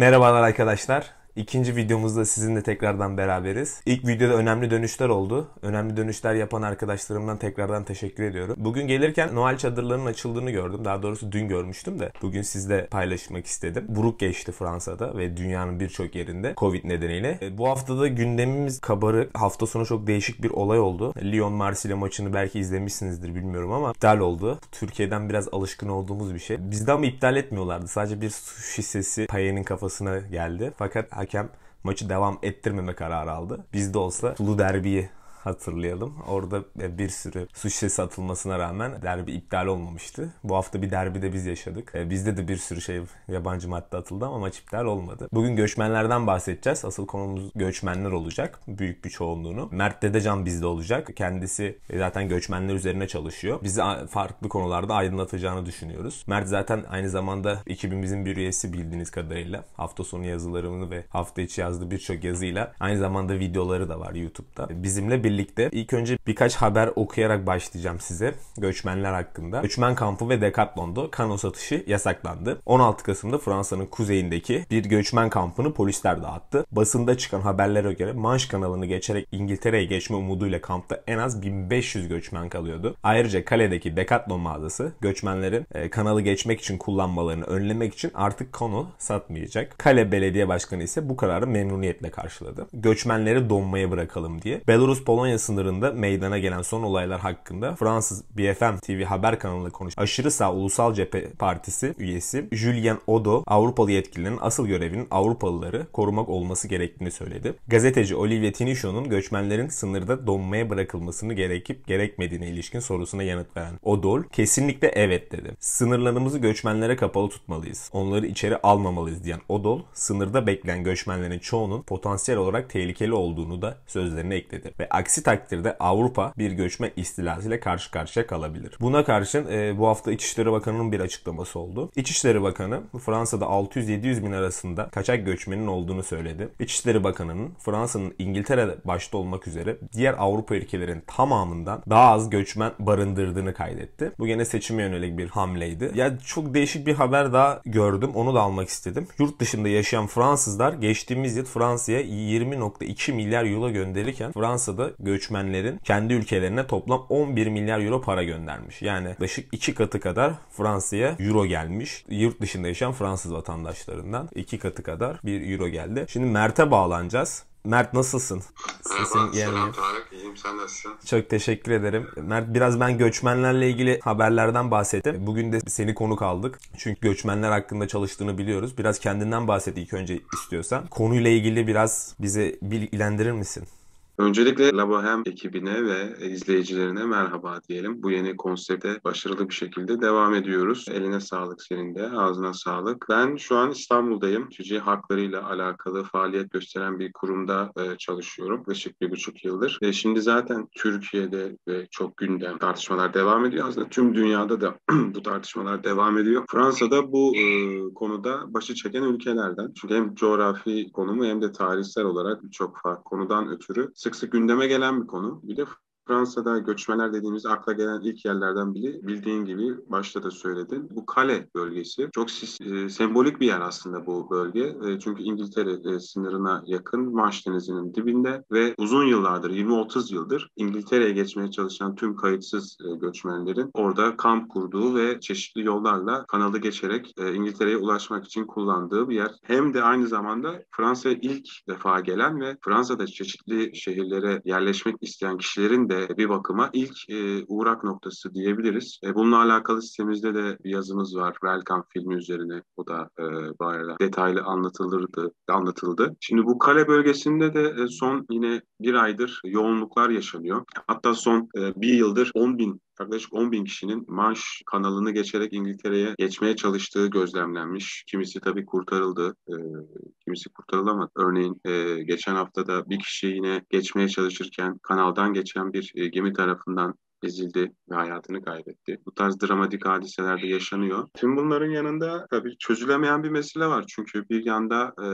Merhabalar arkadaşlar. İkinci videomuzda sizinle tekrardan beraberiz. İlk videoda önemli dönüşler oldu. Önemli dönüşler yapan arkadaşlarımdan tekrardan teşekkür ediyorum. Bugün gelirken Noel çadırlarının açıldığını gördüm. Daha doğrusu dün görmüştüm de bugün sizle paylaşmak istedim. Buruk geçti Fransa'da ve dünyanın birçok yerinde Covid nedeniyle. E, bu haftada gündemimiz kabarık. Hafta sonu çok değişik bir olay oldu. Lyon Marsilya maçını belki izlemişsinizdir bilmiyorum ama iptal oldu. Türkiye'den biraz alışkın olduğumuz bir şey. Bizden ama iptal etmiyorlardı. Sadece bir su şişesi Paye'nin kafasına geldi. Fakat hakem maçı devam ettirmeme kararı aldı. Bizde olsa Sulu Derbi'yi hatırlayalım. Orada e, bir sürü su şişesi atılmasına rağmen derbi iptal olmamıştı. Bu hafta bir derbi de biz yaşadık. E, bizde de bir sürü şey yabancı madde atıldı ama maç iptal olmadı. Bugün göçmenlerden bahsedeceğiz. Asıl konumuz göçmenler olacak. Büyük bir çoğunluğunu. Mert Dedecan bizde olacak. Kendisi e, zaten göçmenler üzerine çalışıyor. Bizi farklı konularda aydınlatacağını düşünüyoruz. Mert zaten aynı zamanda ekibimizin bir üyesi bildiğiniz kadarıyla. Hafta sonu yazılarını ve hafta içi yazdığı birçok yazıyla aynı zamanda videoları da var YouTube'da. Bizimle birlikte ilk önce birkaç haber okuyarak başlayacağım size göçmenler hakkında. Göçmen kampı ve Decathlon'da kano satışı yasaklandı. 16 Kasım'da Fransa'nın kuzeyindeki bir göçmen kampını polisler dağıttı. Basında çıkan haberlere göre Manş kanalını geçerek İngiltere'ye geçme umuduyla kampta en az 1500 göçmen kalıyordu. Ayrıca kaledeki Decathlon mağazası göçmenlerin e, kanalı geçmek için kullanmalarını önlemek için artık kano satmayacak. Kale Belediye Başkanı ise bu kararı memnuniyetle karşıladı. Göçmenleri donmaya bırakalım diye. Belarus Polonya Polonya sınırında meydana gelen son olaylar hakkında Fransız BFM TV haber kanalında konuş. Aşırı sağ Ulusal Cephe Partisi üyesi Julien Odo Avrupalı yetkililerin asıl görevinin Avrupalıları korumak olması gerektiğini söyledi. Gazeteci Olivier Tinichon'un göçmenlerin sınırda donmaya bırakılmasını gerekip gerekmediğine ilişkin sorusuna yanıt veren Odol kesinlikle evet dedi. Sınırlarımızı göçmenlere kapalı tutmalıyız. Onları içeri almamalıyız diyen Odol sınırda bekleyen göçmenlerin çoğunun potansiyel olarak tehlikeli olduğunu da sözlerine ekledi. Ve aksi Aksi takdirde Avrupa bir göçmen istilasıyla karşı karşıya kalabilir. Buna karşın e, bu hafta İçişleri Bakanı'nın bir açıklaması oldu. İçişleri Bakanı Fransa'da 600-700 bin arasında kaçak göçmenin olduğunu söyledi. İçişleri Bakanı'nın Fransa'nın İngiltere başta olmak üzere diğer Avrupa ülkelerin tamamından daha az göçmen barındırdığını kaydetti. Bu gene seçime yönelik bir hamleydi. Ya çok değişik bir haber daha gördüm. Onu da almak istedim. Yurt dışında yaşayan Fransızlar geçtiğimiz yıl Fransa'ya 20.2 milyar euro gönderirken Fransa'da göçmenlerin kendi ülkelerine toplam 11 milyar euro para göndermiş. Yani yaklaşık iki katı kadar Fransa'ya euro gelmiş. Yurt dışında yaşayan Fransız vatandaşlarından iki katı kadar bir euro geldi. Şimdi Mert'e bağlanacağız. Mert nasılsın? Sesin Selam Tarık. İyiyim. Sen nasılsın? Çok teşekkür ederim. Mert biraz ben göçmenlerle ilgili haberlerden bahsettim. Bugün de seni konuk aldık. Çünkü göçmenler hakkında çalıştığını biliyoruz. Biraz kendinden bahset ilk önce istiyorsan. Konuyla ilgili biraz bizi bilgilendirir misin? Öncelikle Labohem ekibine ve izleyicilerine merhaba diyelim. Bu yeni konsepte başarılı bir şekilde devam ediyoruz. Eline sağlık senin de, ağzına sağlık. Ben şu an İstanbul'dayım. Tücci haklarıyla alakalı faaliyet gösteren bir kurumda e, çalışıyorum. Yaklaşık bir buçuk yıldır. E, şimdi zaten Türkiye'de ve çok gündem tartışmalar devam ediyor. Aslında tüm dünyada da bu tartışmalar devam ediyor. Fransa'da bu e, konuda başı çeken ülkelerden. Çünkü hem coğrafi konumu hem de tarihsel olarak birçok farklı konudan ötürü sık sık gündeme gelen bir konu. Bir de Fransa'da göçmeler dediğimiz akla gelen ilk yerlerden biri bildiğin gibi başta da söyledin. Bu kale bölgesi çok e, sembolik bir yer aslında bu bölge. E, çünkü İngiltere e, sınırına yakın Manş Denizi'nin dibinde ve uzun yıllardır 20-30 yıldır İngiltere'ye geçmeye çalışan tüm kayıtsız e, göçmenlerin orada kamp kurduğu ve çeşitli yollarla kanalı geçerek e, İngiltere'ye ulaşmak için kullandığı bir yer. Hem de aynı zamanda Fransa'ya ilk defa gelen ve Fransa'da çeşitli şehirlere yerleşmek isteyen kişilerin de bir bakıma ilk e, uğrak noktası diyebiliriz. E, bununla alakalı sitemizde de bir yazımız var. Welcome filmi üzerine. O da e, bayağı detaylı anlatılırdı, anlatıldı. Şimdi bu kale bölgesinde de e, son yine bir aydır yoğunluklar yaşanıyor. Hatta son e, bir yıldır 10 bin yaklaşık 10 bin kişinin Manş kanalını geçerek İngiltere'ye geçmeye çalıştığı gözlemlenmiş. Kimisi tabii kurtarıldı, e, kimisi kurtarılamadı. Örneğin e, geçen hafta da bir kişi yine geçmeye çalışırken kanaldan geçen bir e, gemi tarafından ezildi ve hayatını kaybetti. Bu tarz dramatik hadiseler de yaşanıyor. Tüm bunların yanında tabii çözülemeyen bir mesele var. Çünkü bir yanda e,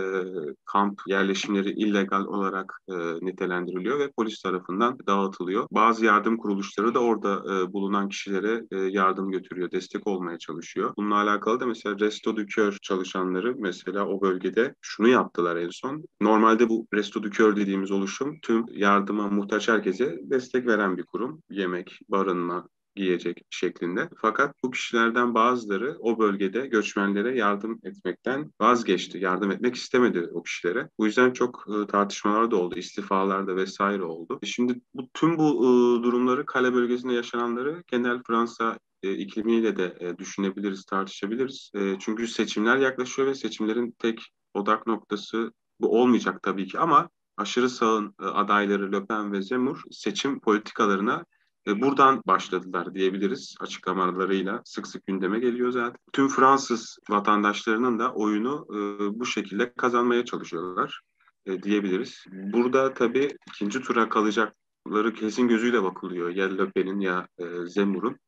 kamp yerleşimleri illegal olarak e, nitelendiriliyor ve polis tarafından dağıtılıyor. Bazı yardım kuruluşları da orada e, bulunan kişilere e, yardım götürüyor, destek olmaya çalışıyor. Bununla alakalı da mesela Resto Cœur çalışanları mesela o bölgede şunu yaptılar en son. Normalde bu Resto Cœur dediğimiz oluşum tüm yardıma muhtaç herkese destek veren bir kurum. Yemek, barınma, giyecek şeklinde. Fakat bu kişilerden bazıları o bölgede göçmenlere yardım etmekten vazgeçti. Yardım etmek istemedi o kişilere. Bu yüzden çok e, tartışmalar da oldu, istifalar da vesaire oldu. Şimdi bu tüm bu e, durumları kale bölgesinde yaşananları genel Fransa e, iklimiyle de e, düşünebiliriz, tartışabiliriz. E, çünkü seçimler yaklaşıyor ve seçimlerin tek odak noktası bu olmayacak tabii ki ama aşırı sağın e, adayları Le Pen ve Zemmour seçim politikalarına e, buradan başladılar diyebiliriz açıklamalarıyla sık sık gündeme geliyor zaten. Tüm Fransız vatandaşlarının da oyunu e, bu şekilde kazanmaya çalışıyorlar e, diyebiliriz. Burada tabii ikinci tura kalacakları kesin gözüyle bakılıyor ya Le Pen'in ya e, Zemmour'un.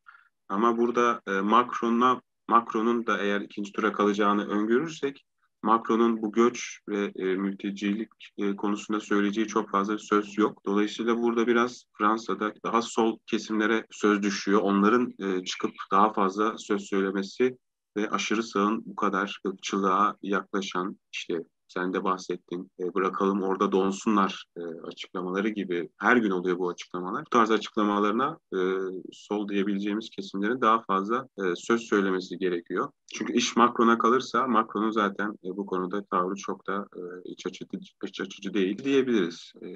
Ama burada e, Macron'la Macron'un da eğer ikinci tura kalacağını öngörürsek Macron'un bu göç ve e, mültecilik e, konusunda söyleyeceği çok fazla söz yok. Dolayısıyla burada biraz Fransa'da daha sol kesimlere söz düşüyor. Onların e, çıkıp daha fazla söz söylemesi ve aşırı sağın bu kadar ırkçılığa yaklaşan işte sen de bahsettin. E, bırakalım orada donsunlar e, açıklamaları gibi her gün oluyor bu açıklamalar. Bu tarz açıklamalarına e, sol diyebileceğimiz kesimlerin daha fazla e, söz söylemesi gerekiyor. Çünkü iş Macron'a kalırsa Macron'un zaten e, bu konuda tavrı çok da e, iç, açıcı, iç açıcı değil diyebiliriz. E,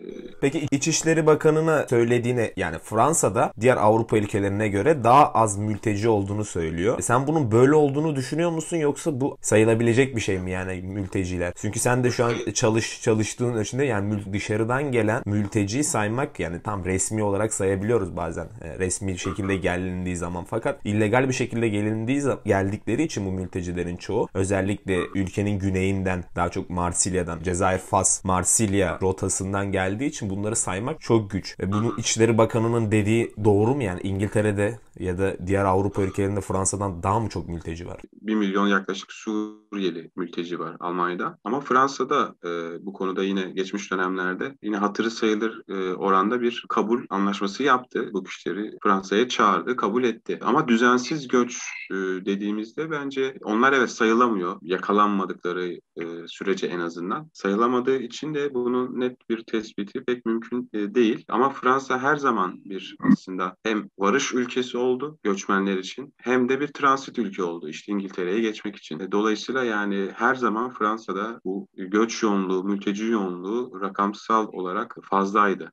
Peki İçişleri Bakanı'na söylediğine yani Fransa'da diğer Avrupa ülkelerine göre daha az mülteci olduğunu söylüyor. E sen bunun böyle olduğunu düşünüyor musun yoksa bu sayılabilecek bir şey mi yani mülteciler? Çünkü sen de şu an çalış çalıştığın içinde yani dışarıdan gelen mülteciyi saymak yani tam resmi olarak sayabiliyoruz bazen. E, resmi şekilde gelindiği zaman fakat illegal bir şekilde gelindiği geldikleri için bu mültecilerin çoğu özellikle ülkenin güneyinden daha çok Marsilya'dan Cezayir Fas Marsilya rotasından geldiği için bunları saymak çok güç. Ve bunu İçişleri Bakanı'nın dediği doğru mu yani İngiltere'de ya da diğer Avrupa ülkelerinde Fransa'dan daha mı çok mülteci var? 1 milyon yaklaşık Suriyeli mülteci var Almanya'da. Ama Fransa'da e, bu konuda yine geçmiş dönemlerde yine hatırı sayılır e, oranda bir kabul anlaşması yaptı. Bu kişileri Fransa'ya çağırdı, kabul etti. Ama düzensiz göç e, dediğimizde bence onlar evet sayılamıyor. Yakalanmadıkları e, sürece en azından. Sayılamadığı için de bunun net bir tespiti pek mümkün e, değil. Ama Fransa her zaman bir aslında hem varış ülkesi oldu göçmenler için hem de bir transit ülke oldu işte İngiltere'ye geçmek için. E, dolayısıyla yani her zaman Fransa'da bu göç yoğunluğu, mülteci yoğunluğu rakamsal olarak fazlaydı.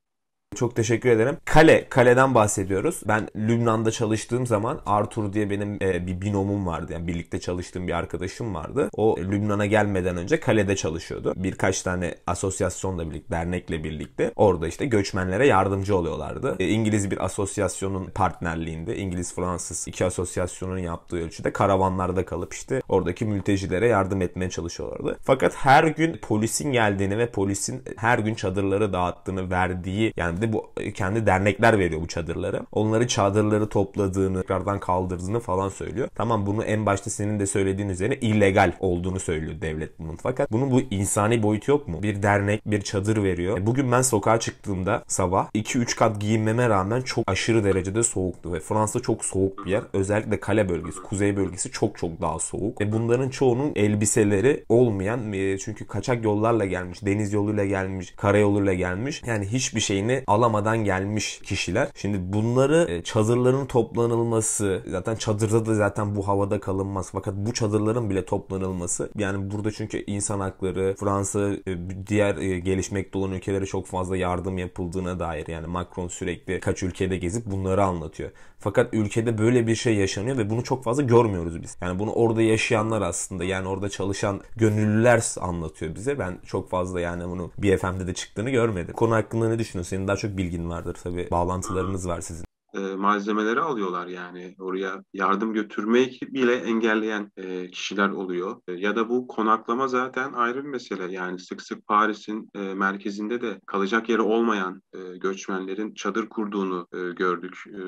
Çok teşekkür ederim. Kale, kaleden bahsediyoruz. Ben Lübnan'da çalıştığım zaman Arthur diye benim e, bir binomum vardı. Yani birlikte çalıştığım bir arkadaşım vardı. O Lübnan'a gelmeden önce kalede çalışıyordu. Birkaç tane asosyasyonla birlikte, dernekle birlikte orada işte göçmenlere yardımcı oluyorlardı. E, İngiliz bir asosyasyonun partnerliğinde, İngiliz-Fransız iki asosyasyonun yaptığı ölçüde karavanlarda kalıp işte oradaki mültecilere yardım etmeye çalışıyorlardı. Fakat her gün polisin geldiğini ve polisin her gün çadırları dağıttığını verdiği yani de bu kendi dernekler veriyor bu çadırları. Onları çadırları topladığını, tekrardan kaldırdığını falan söylüyor. Tamam bunu en başta senin de söylediğin üzerine illegal olduğunu söylüyor devlet bunun. Fakat bunun bu insani boyutu yok mu? Bir dernek bir çadır veriyor. E, bugün ben sokağa çıktığımda sabah 2-3 kat giyinmeme rağmen çok aşırı derecede soğuktu ve Fransa çok soğuk bir yer. Özellikle kale bölgesi, kuzey bölgesi çok çok daha soğuk. Ve bunların çoğunun elbiseleri olmayan e, çünkü kaçak yollarla gelmiş, deniz yoluyla gelmiş, karayoluyla gelmiş. Yani hiçbir şeyini alamadan gelmiş kişiler. Şimdi bunları e, çadırların toplanılması zaten çadırda da zaten bu havada kalınmaz. Fakat bu çadırların bile toplanılması yani burada çünkü insan hakları Fransa e, diğer e, gelişmekte olan ülkelere çok fazla yardım yapıldığına dair yani Macron sürekli kaç ülkede gezip bunları anlatıyor. Fakat ülkede böyle bir şey yaşanıyor ve bunu çok fazla görmüyoruz biz. Yani bunu orada yaşayanlar aslında yani orada çalışan gönüllüler anlatıyor bize. Ben çok fazla yani bunu BFM'de de çıktığını görmedim. Konu hakkında ne düşünüyorsun? Senin daha çok bilgin vardır tabii. Bağlantılarınız var sizin. e, malzemeleri alıyorlar yani oraya yardım götürmeyi bile engelleyen e, kişiler oluyor. E, ya da bu konaklama zaten ayrı bir mesele yani sık sık Paris'in e, merkezinde de kalacak yeri olmayan e, göçmenlerin çadır kurduğunu e, gördük. E,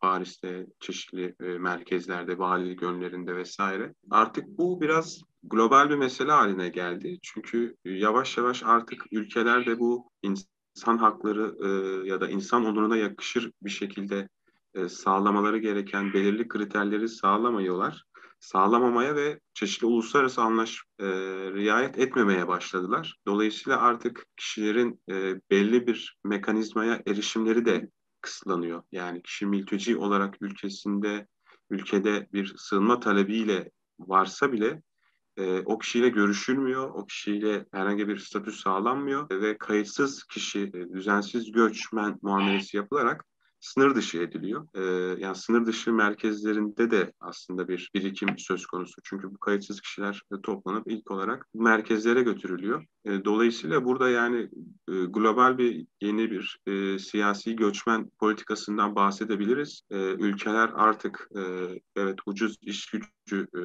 Paris'te çeşitli e, merkezlerde, valilik önlerinde vesaire. Artık bu biraz global bir mesele haline geldi. Çünkü yavaş yavaş artık ülkelerde bu insan hakları e, ya da insan onuruna yakışır bir şekilde e, sağlamaları gereken belirli kriterleri sağlamıyorlar. Sağlamamaya ve çeşitli uluslararası anlaş e, riayet etmemeye başladılar. Dolayısıyla artık kişilerin e, belli bir mekanizmaya erişimleri de kısıtlanıyor. Yani kişi mülteci olarak ülkesinde, ülkede bir sığınma talebiyle varsa bile e, o kişiyle görüşülmüyor, o kişiyle herhangi bir statü sağlanmıyor ve kayıtsız kişi, düzensiz göçmen muamelesi yapılarak sınır dışı ediliyor. Ee, yani sınır dışı merkezlerinde de aslında bir birikim söz konusu. Çünkü bu kayıtsız kişiler toplanıp ilk olarak merkezlere götürülüyor. E, dolayısıyla burada yani e, global bir yeni bir e, siyasi göçmen politikasından bahsedebiliriz. E, ülkeler artık e, evet ucuz iş gücü e,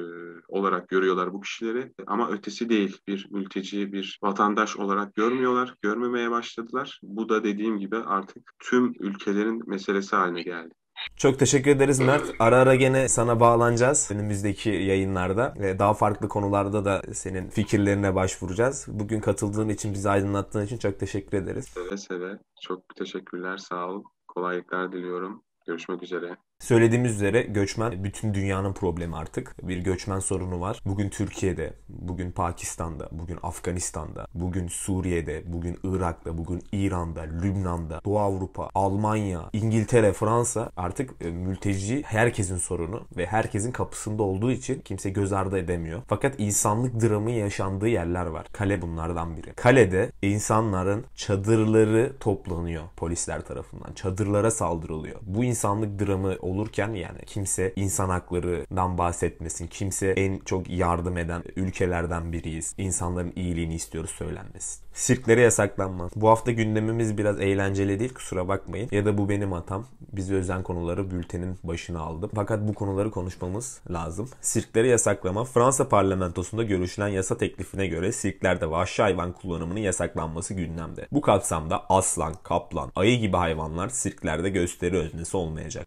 olarak görüyorlar bu kişileri ama ötesi değil bir mülteci bir vatandaş olarak görmüyorlar, görmemeye başladılar. Bu da dediğim gibi artık tüm ülkelerin meselesi haline geldi. Çok teşekkür ederiz Mert. Ara ara gene sana bağlanacağız önümüzdeki yayınlarda. ve Daha farklı konularda da senin fikirlerine başvuracağız. Bugün katıldığın için, bizi aydınlattığın için çok teşekkür ederiz. Seve seve. Çok teşekkürler. Sağ ol. Kolaylıklar diliyorum. Görüşmek üzere. Söylediğimiz üzere göçmen bütün dünyanın problemi artık. Bir göçmen sorunu var. Bugün Türkiye'de, bugün Pakistan'da, bugün Afganistan'da, bugün Suriye'de, bugün Irak'ta, bugün İran'da, Lübnan'da, Doğu Avrupa, Almanya, İngiltere, Fransa artık e, mülteci herkesin sorunu ve herkesin kapısında olduğu için kimse göz ardı edemiyor. Fakat insanlık dramı yaşandığı yerler var. Kale bunlardan biri. Kalede insanların çadırları toplanıyor polisler tarafından. Çadırlara saldırılıyor. Bu insanlık dramı olurken yani kimse insan haklarından bahsetmesin. Kimse en çok yardım eden ülkelerden biriyiz. İnsanların iyiliğini istiyoruz söylenmesin. Sirklere yasaklanmaz. Bu hafta gündemimiz biraz eğlenceli değil kusura bakmayın. Ya da bu benim hatam. Bizi özen konuları bültenin başına aldım. Fakat bu konuları konuşmamız lazım. Sirklere yasaklama Fransa parlamentosunda görüşülen yasa teklifine göre sirklerde vahşi hayvan kullanımının yasaklanması gündemde. Bu kapsamda aslan, kaplan, ayı gibi hayvanlar sirklerde gösteri öznesi olmayacak.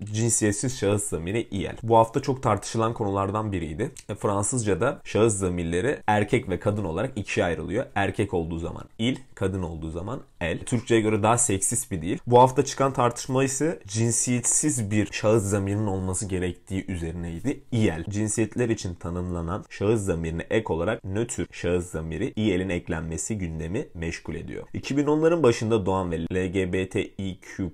Cinsiyetsiz şahıs zamiri IEL. Bu hafta çok tartışılan konulardan biriydi. E, Fransızca'da şahıs zamirleri erkek ve kadın olarak ikiye ayrılıyor. Erkek olduğu zaman il, kadın olduğu zaman el. Türkçe'ye göre daha seksist bir dil. Bu hafta çıkan tartışma ise cinsiyetsiz bir şahıs zamirinin olması gerektiği üzerineydi. İel. Cinsiyetler için tanımlanan şahıs zamirine ek olarak nötr şahıs zamiri İel'in eklenmesi gündemi meşgul ediyor. 2010'ların başında doğan ve LGBTIQ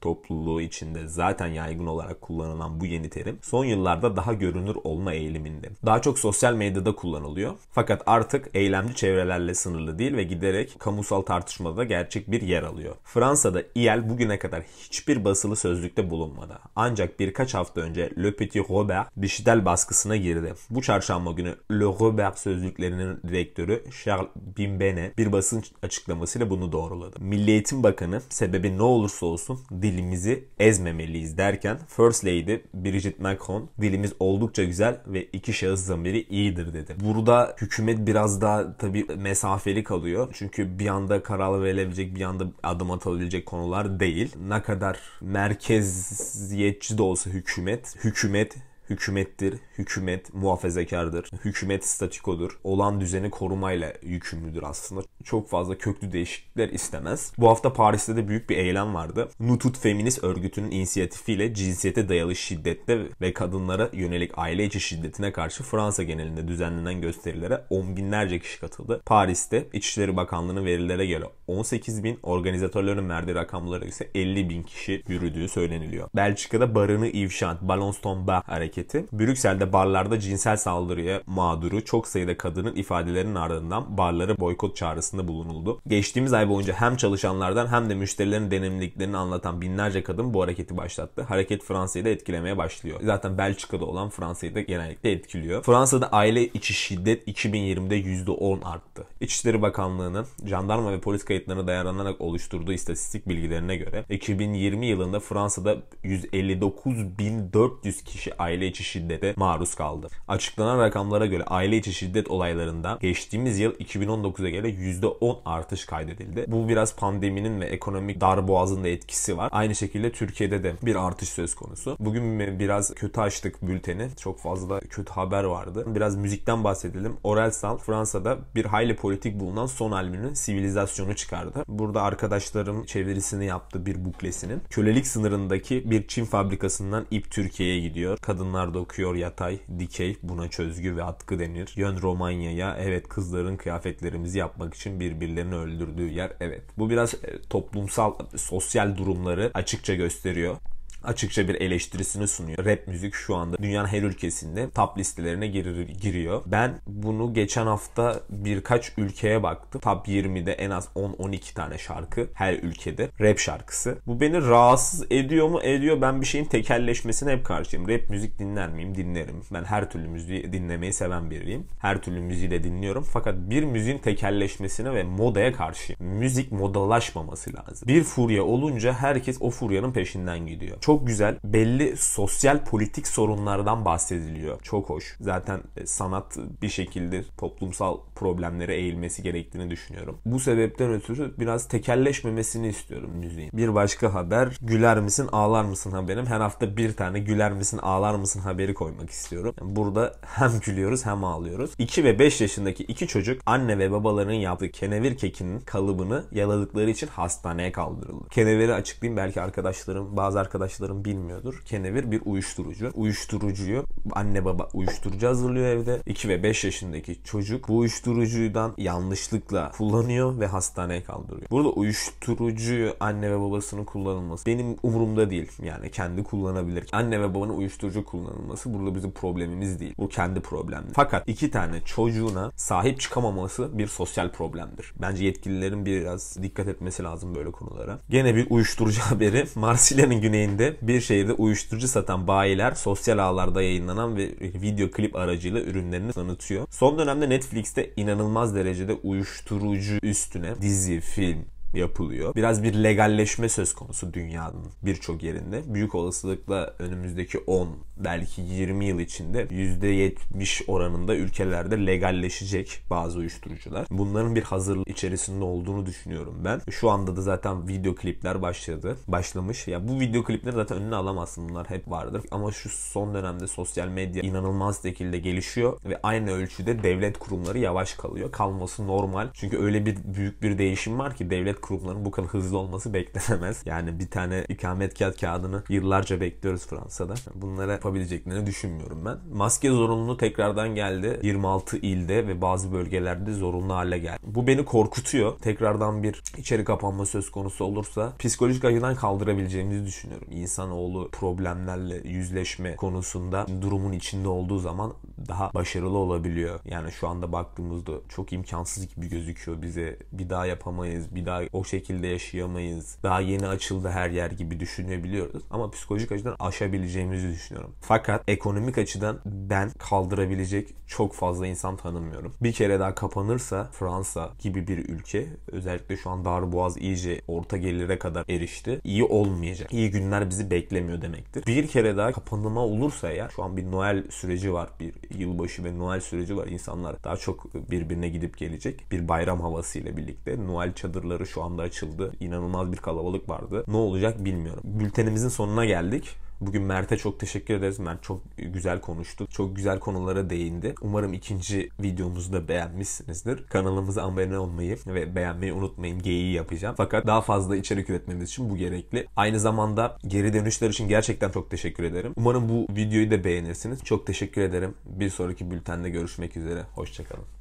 topluluğu içinde zaten yaygın olarak kullanılan bu yeni terim son yıllarda daha görünür olma eğiliminde. Daha çok sosyal medyada kullanılıyor. Fakat artık eylemci çevrelerle sınırlı değil ve giderek kamusal tartışmada gerçek bir yer alıyor. Fransa'da IEL bugüne kadar hiçbir basılı sözlükte bulunmadı. Ancak birkaç hafta önce Le Petit Robert dijital baskısına girdi. Bu çarşamba günü Le Robert sözlüklerinin direktörü Charles Bimbene bir basın açıklamasıyla bunu doğruladı. Milli Eğitim Bakanı sebebi ne olursa olsun dilimizi ezmemeliyiz derken First Lady Brigitte dilimiz oldukça güzel ve iki şahıs zamiri iyidir dedi. Burada hükümet biraz daha tabi mesafeli kalıyor. Çünkü bir anda karar verilebilecek bir anda adım atılabilecek konular değil. Ne kadar merkeziyetçi de olsa hükümet, hükümet hükümettir, hükümet muhafazakardır, hükümet statikodur, olan düzeni korumayla yükümlüdür aslında. Çok fazla köklü değişiklikler istemez. Bu hafta Paris'te de büyük bir eylem vardı. Nutut Feminist örgütünün inisiyatifiyle cinsiyete dayalı şiddette ve kadınlara yönelik aile içi şiddetine karşı Fransa genelinde düzenlenen gösterilere on binlerce kişi katıldı. Paris'te İçişleri Bakanlığı'nın verilere göre 18 bin, organizatörlerin verdiği rakamlara ise 50 bin kişi yürüdüğü söyleniliyor. Belçika'da barını ifşa, Ballons Tomba hareketi, Brüksel'de barlarda cinsel saldırıya mağduru çok sayıda kadının ifadelerinin ardından barları boykot çağrısı çağrısında bulunuldu. Geçtiğimiz ay boyunca hem çalışanlardan hem de müşterilerin deneyimliklerini anlatan binlerce kadın bu hareketi başlattı. Hareket Fransa'yı da etkilemeye başlıyor. Zaten Belçika'da olan Fransa'yı da genellikle etkiliyor. Fransa'da aile içi şiddet 2020'de %10 arttı. İçişleri Bakanlığı'nın jandarma ve polis kayıtlarına dayanarak oluşturduğu istatistik bilgilerine göre 2020 yılında Fransa'da 159.400 kişi aile içi şiddete maruz kaldı. Açıklanan rakamlara göre aile içi şiddet olaylarında geçtiğimiz yıl 2019'a göre %10 artış kaydedildi. Bu biraz pandeminin ve ekonomik darboğazın da etkisi var. Aynı şekilde Türkiye'de de bir artış söz konusu. Bugün biraz kötü açtık bülteni. Çok fazla kötü haber vardı. Biraz müzikten bahsedelim. Orelsan Fransa'da bir hayli politik bulunan son albümünün Sivilizasyonu çıkardı. Burada arkadaşlarım çevirisini yaptı bir buklesinin. Kölelik sınırındaki bir Çin fabrikasından ip Türkiye'ye gidiyor. Kadınlar dokuyor yatay, dikey, buna çözgü ve atkı denir. Yön Romanya'ya, evet kızların kıyafetlerimizi yapmak için birbirlerini öldürdüğü yer, evet. Bu biraz e, toplumsal, sosyal durumları açıkça gösteriyor açıkça bir eleştirisini sunuyor. Rap müzik şu anda dünyanın her ülkesinde top listelerine girir, giriyor. Ben bunu geçen hafta birkaç ülkeye baktım. Top 20'de en az 10-12 tane şarkı her ülkede. Rap şarkısı. Bu beni rahatsız ediyor mu? Ediyor. Ben bir şeyin tekelleşmesine hep karşıyım. Rap müzik dinler miyim? Dinlerim. Ben her türlü müziği dinlemeyi seven biriyim. Her türlü müziği de dinliyorum. Fakat bir müziğin tekelleşmesine ve modaya karşıyım. Müzik modalaşmaması lazım. Bir furya olunca herkes o furyanın peşinden gidiyor. Çok çok güzel belli sosyal politik sorunlardan bahsediliyor. Çok hoş. Zaten e, sanat bir şekilde toplumsal problemlere eğilmesi gerektiğini düşünüyorum. Bu sebepten ötürü biraz tekelleşmemesini istiyorum müziğin. Bir başka haber güler misin ağlar mısın haberim. Her hafta bir tane güler misin ağlar mısın haberi koymak istiyorum. Burada hem gülüyoruz hem ağlıyoruz. 2 ve 5 yaşındaki iki çocuk anne ve babalarının yaptığı kenevir kekinin kalıbını yaladıkları için hastaneye kaldırıldı. Keneviri açıklayayım belki arkadaşlarım bazı arkadaşlarım arkadaşlarım bilmiyordur. Kenevir bir uyuşturucu. Uyuşturucuyu anne baba uyuşturucu hazırlıyor evde. 2 ve 5 yaşındaki çocuk bu uyuşturucudan yanlışlıkla kullanıyor ve hastaneye kaldırıyor. Burada uyuşturucuyu anne ve babasının kullanılması benim umurumda değil. Yani kendi kullanabilir. Anne ve babanın uyuşturucu kullanılması burada bizim problemimiz değil. Bu kendi problem. Fakat iki tane çocuğuna sahip çıkamaması bir sosyal problemdir. Bence yetkililerin biraz dikkat etmesi lazım böyle konulara. Gene bir uyuşturucu haberi. Marsilya'nın güneyinde bir şehirde uyuşturucu satan bayiler sosyal ağlarda yayınlanan ve video klip aracıyla ürünlerini tanıtıyor. Son dönemde Netflix'te inanılmaz derecede uyuşturucu üstüne dizi, film, yapılıyor. Biraz bir legalleşme söz konusu dünyanın birçok yerinde. Büyük olasılıkla önümüzdeki 10 belki 20 yıl içinde %70 oranında ülkelerde legalleşecek bazı uyuşturucular. Bunların bir hazırlık içerisinde olduğunu düşünüyorum ben. Şu anda da zaten video klipler başladı. Başlamış. Ya bu video klipleri zaten önüne alamazsın. Bunlar hep vardır. Ama şu son dönemde sosyal medya inanılmaz şekilde gelişiyor ve aynı ölçüde devlet kurumları yavaş kalıyor. Kalması normal. Çünkü öyle bir büyük bir değişim var ki devlet kurumlarının bu kadar hızlı olması beklenemez. Yani bir tane ikametgah kağıdını yıllarca bekliyoruz Fransa'da. Bunlara yapabileceklerini düşünmüyorum ben. Maske zorunluluğu tekrardan geldi. 26 ilde ve bazı bölgelerde zorunlu hale geldi. Bu beni korkutuyor. Tekrardan bir içeri kapanma söz konusu olursa psikolojik açıdan kaldırabileceğimizi düşünüyorum. İnsanoğlu problemlerle yüzleşme konusunda durumun içinde olduğu zaman daha başarılı olabiliyor. Yani şu anda baktığımızda çok imkansız gibi gözüküyor bize. Bir daha yapamayız, bir daha o şekilde yaşayamayız. Daha yeni açıldı her yer gibi düşünebiliyoruz. Ama psikolojik açıdan aşabileceğimizi düşünüyorum. Fakat ekonomik açıdan ben kaldırabilecek çok fazla insan tanımıyorum. Bir kere daha kapanırsa Fransa gibi bir ülke özellikle şu an Darboğaz iyice orta gelire kadar erişti. İyi olmayacak. İyi günler bizi beklemiyor demektir. Bir kere daha kapanma olursa ya şu an bir Noel süreci var. Bir yılbaşı ve Noel süreci var. İnsanlar daha çok birbirine gidip gelecek. Bir bayram havası ile birlikte. Noel çadırları şu anda açıldı. İnanılmaz bir kalabalık vardı. Ne olacak bilmiyorum. Bültenimizin sonuna geldik. Bugün Mert'e çok teşekkür ederiz. Mert çok güzel konuştu. Çok güzel konulara değindi. Umarım ikinci videomuzu da beğenmişsinizdir. Kanalımıza abone olmayı ve beğenmeyi unutmayın. Geyiği yapacağım. Fakat daha fazla içerik üretmemiz için bu gerekli. Aynı zamanda geri dönüşler için gerçekten çok teşekkür ederim. Umarım bu videoyu da beğenirsiniz. Çok teşekkür ederim. Bir sonraki bültende görüşmek üzere. Hoşçakalın.